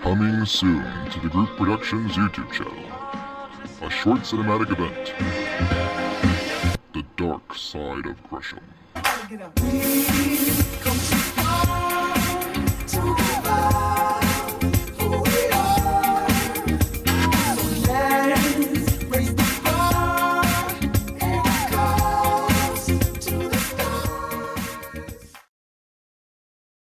Coming soon to the Group Productions YouTube channel. A short cinematic event. The Dark Side of Gresham.